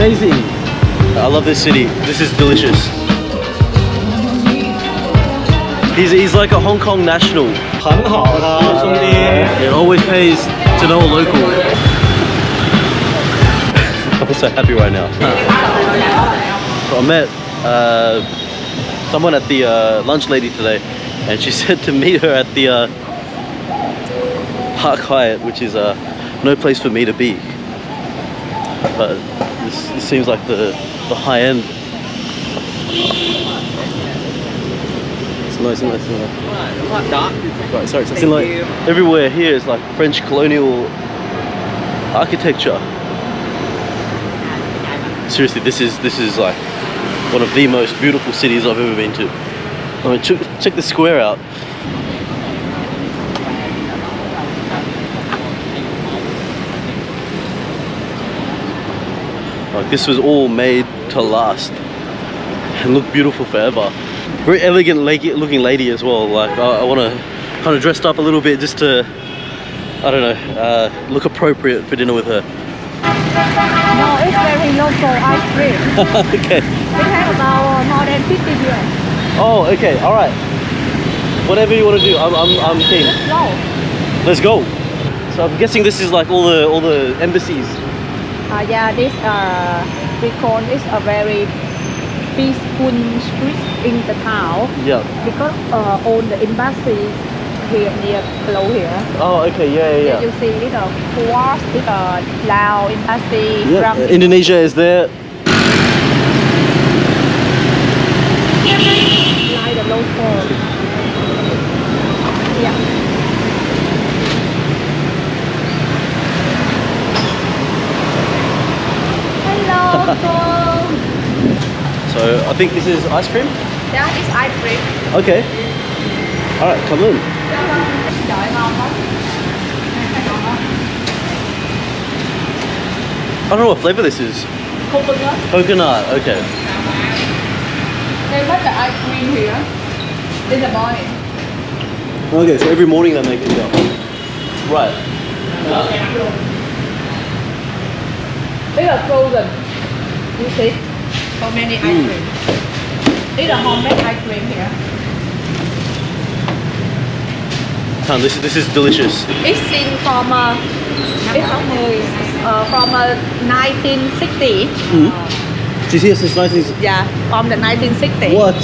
amazing. I love this city. This is delicious. He's, he's like a Hong Kong national. It always pays to know a local. I'm so happy right now. So I met uh, someone at the uh, lunch lady today and she said to meet her at the uh, Park Hyatt, which is uh, no place for me to be. But this, this seems like the, the high end. It's nice, nice, nice. Right, sorry. So it's in like everywhere here is like French colonial architecture. Seriously, this is this is like one of the most beautiful cities I've ever been to. I mean, check, check the square out. Like this was all made to last and look beautiful forever. Very elegant looking lady as well. Like I, I want to kind of dressed up a little bit just to, I don't know, uh, look appropriate for dinner with her. No, it's very local ice cream. okay. We have about more than 50 years. Oh, okay. All right. Whatever you want to do, I'm, I'm, I'm keen. No. Let's go. So I'm guessing this is like all the all the embassies. Uh, yeah, this uh, call this a very peaceful street in the town Yeah. because uh, all the embassies here near below here. Oh, okay. Yeah, yeah, You see uh, Kuwait, this uh, Lao embassy. Yeah. from- Indonesia is there. like the local. Yeah. Hello, So I think this is ice cream. That is ice cream. Okay. All right, come in. Trời ngon lắm. I don't know what flavor this is. Coconut. Coconut. Okay. They put the ice cream here in the morning. Okay, so every morning they make it. Yeah. Right. They are frozen. You see? So many ice Mm. cream. These are homemade ice cream here. Tom, this is this is delicious. It's in from uh, it's from uh, from uh, 1960. Mm. This is nice? is- Yeah, from the 1960. What?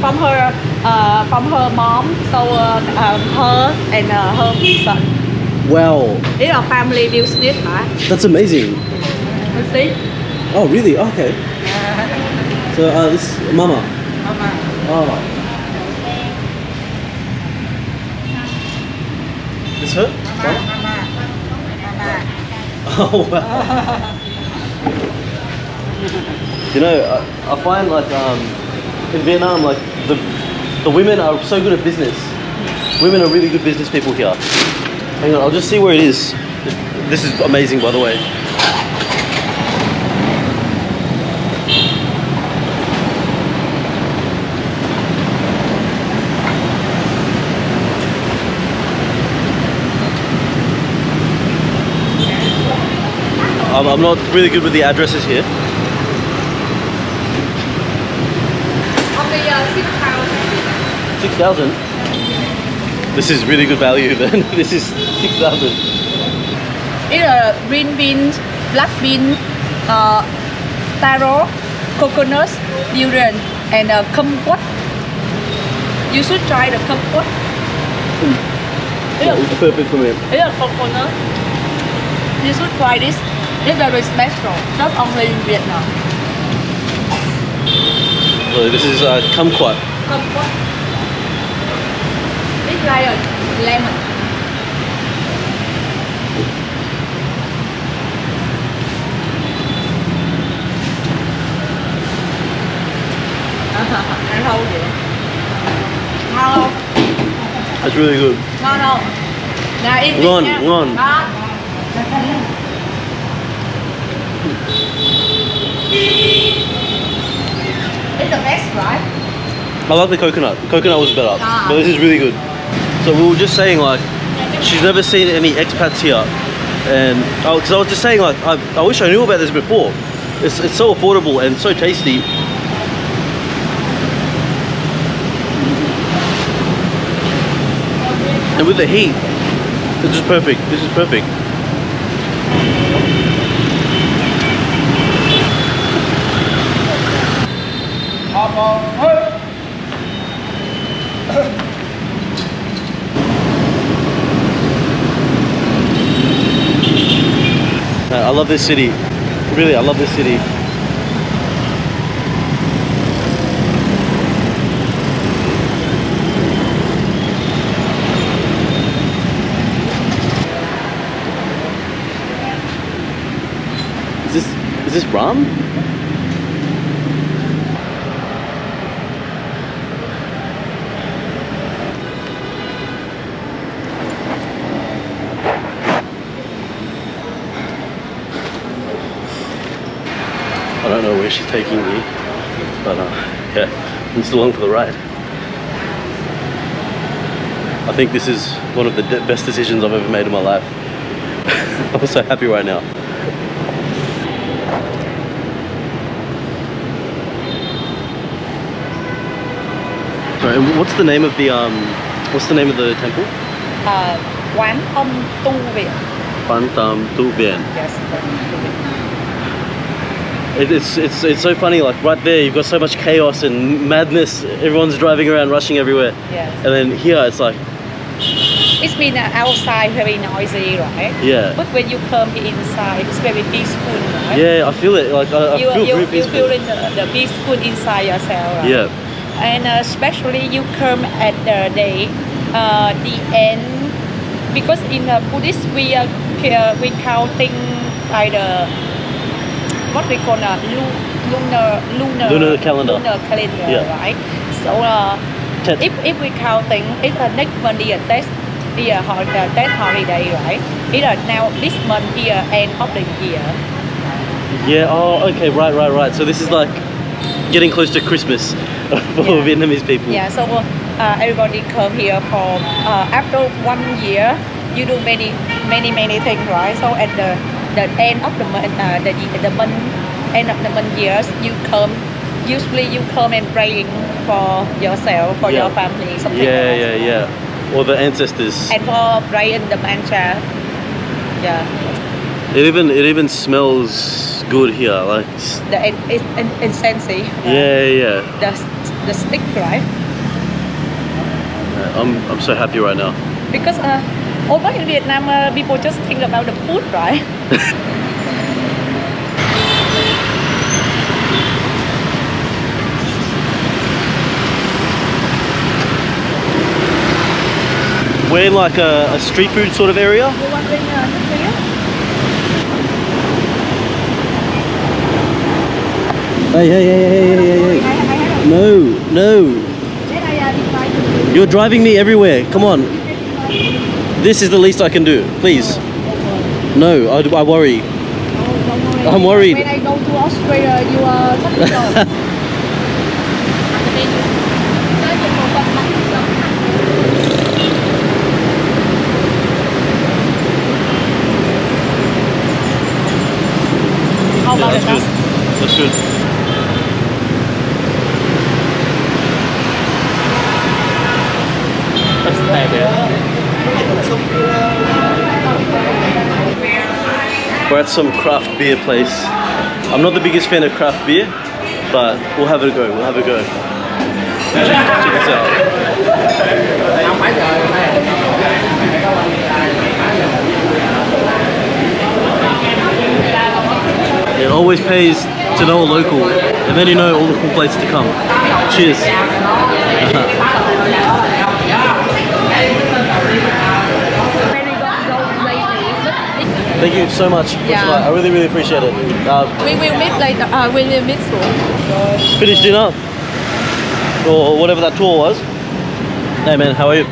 From her, uh, from her mom. So uh, um, her and uh, her son. Wow, It's a family business, huh? that's amazing. You see? Oh, really? Okay. So uh, this Mama. Mama. Oh. This her? Mama. What? Mama. Mama. Oh wow. you know, I, I find like um, in Vietnam, like the the women are so good at business. Women are really good business people here. Hang on, I'll just see where it is. This is amazing, by the way. I'm, I'm not really good with the addresses here. Only uh, 6,000. Six thousand. This is really good value. Then this is six thousand. It's a green beans, black bean, uh, taro, coconut, durian, and uh, kumquat. You should try the kumquat. Yeah, it's perfect for me. It's a coconut. You should try this. It's very special, not only in Vietnam. So this is uh, kumquat. Kumquat. It's like a lemon. Ăn không vậy? Ngon không? That's really good. Ngon không? Nào im đi Ngon, ngon. It's the best, right? I like the coconut. The Coconut was better, Ah. but this is really good. So we were just saying like, she's never seen any expats here, and because I was just saying like, I, I wish I knew about this before. It's, it's so affordable and so tasty. And with the heat, it's just perfect. This is perfect. Uh, I love this city. Really, I love this city. Is this is this rum? I don't know where she's taking me, but uh, yeah, I'm still along for the ride. I think this is one of the best decisions I've ever made in my life. I'm so happy right now. Sorry, what's the name of the um? What's the name of the temple? uh, quán âm tu viện Ban Tam Tu Bien. yes It, it's it's it's so funny. Like right there, you've got so much chaos and madness. Everyone's driving around, rushing everywhere. yes And then here, it's like, it's been outside very noisy right yeah, but when you come inside it's very peaceful right yeah. I feel it. Like I, I you, feel you, very you peaceful. feel the, the peaceful inside yourself right? Yeah, and uh, especially you come at the day uh, the end because in the Buddhist we are uh, we counting by the what we call a lunar lunar Lunar calendar. lunar calendar Yeah. right so uh, if if we counting it's the next month is a Tết year holiday Tết holiday right it's uh, now this month here end of the year yeah. Oh, okay. Right, right, right. So this is like getting close to Christmas for Yeah. Vietnamese people. Yeah, so uh, everybody come here for uh, after one year, you do many, many, many things, right? So at the the end of the month, uh, the the month, end of the month years, you come. Usually, you come and praying for yourself, for your family, something. Yeah, like yeah, that. yeah. Or the ancestors. And for praying the mantra. Yeah, It even it even smells good here. Like, the in, in, in, incense. uh, yeah, yeah. The the stick, right? yeah. I'm I'm so happy right now. Because uh, almost in Vietnam, uh, people just think about the food, right? We're in like a, a street food sort of area. You want bring uh? Hey, hey, hey, hey, hey, hey, hey. No, no. You're driving me everywhere. Come on. This is the least I can do. Please. No, I, I worry. I'm worried. When I go to Australia, you are such How Yeah, that's it? good. That's good. We're at some craft beer place. I'm not the biggest fan of craft beer, but we'll have a go. We'll have a go. Check this out. It always pays to know a local, and then you know all the cool places to come. Cheers. Thank you so much for Yeah. tonight. I really, really appreciate it. Uh, We will meet later. Uh, we will meet soon. finished dinner, or whatever that tour was. Hey man, how are you?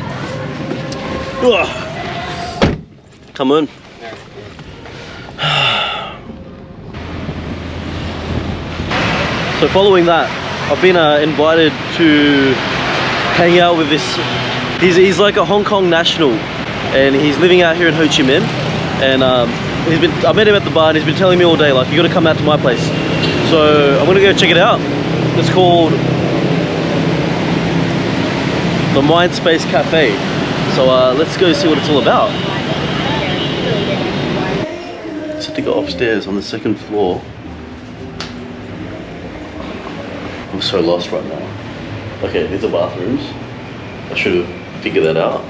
Come on. So following that, I've been uh, invited to hang out with this. He's, he's like a Hong Kong national, and he's living out here in Ho Chi Minh. And um, he's been I met him at the bar, and he's been telling me all day like you got to come out to my place. So I'm gonna go check it out. It's called the Mindspace Cafe. So uh, let's go see what it's all about. Set to go upstairs on the second floor. I'm so lost right now. Okay, these are bathrooms. I should have figured that out.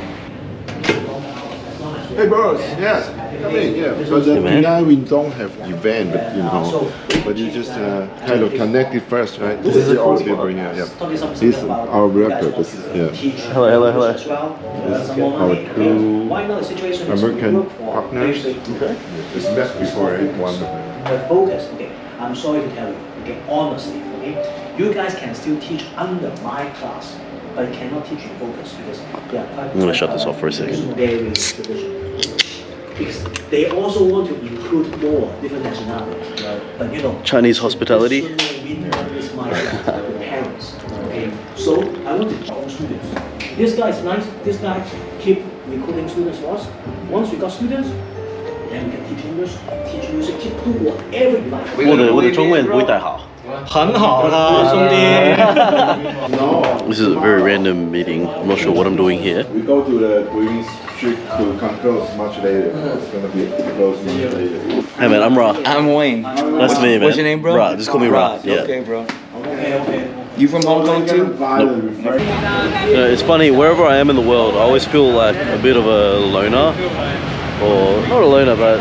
Hey, bros. Yes. Come in. Yeah. Because uh, Hey, tonight we don't have event, but you know, but you just uh, kind of connected first, right? This is all the people here. Yeah. This is our director. This, yeah. Hello, hello, hello. This is our two American partners. Okay. It's met before, right? Wonderful. The focus, okay, I'm sorry to tell you, okay, honestly, okay, you guys can still teach under my class, but you cannot teach in focus because they are quite. I'm gonna shut this off for a second Very traditional. Because they also want to include more different nationalities, right? But you know. Chinese hospitality. personal winner is my the parents, okay? So I want to teach our own students. This guy is nice, this guy keep recruiting students for us. Once we got students, then we can teach English, teach music, teach do whatever you like. 我的我的中文不会太好。 很好啦，兄弟。 This is a very random meeting. I'm not sure what I'm doing here. We go to the Queen Street to come close much later. It's gonna be close much later. Hey man, I'm Ra. I'm Wayne. Nice to meet you, man. What's your name, bro? Ra. Just call me Ra. Rod. Yeah. Okay, bro. You from Hong Kong too? You know, it's funny, wherever I am in the world, I always feel like a bit of a loner. Or, not a loner, but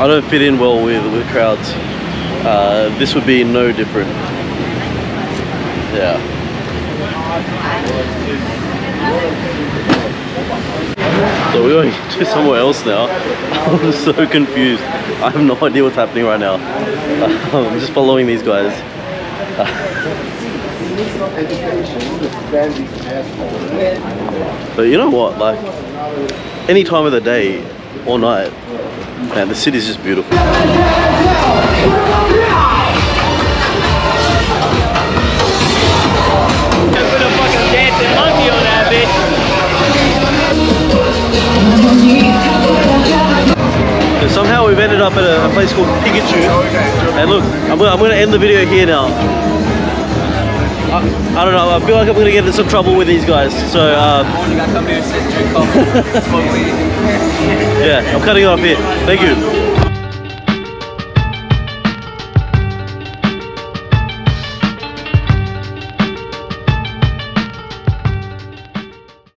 I don't fit in well with, with crowds. Uh, this would be no different. Yeah. So we're going to somewhere else now. I'm so confused. I have no idea what's happening right now. I'm just following these guys. But you know what? Like, any time of the day or night, man, the city's just beautiful. We've ended up at a, a place called Pikachu. And look, I'm I'm gonna end the video here now. I, I don't know, I feel like I'm gonna get into some trouble with these guys. So, um, yeah, I'm cutting it off here. Thank you.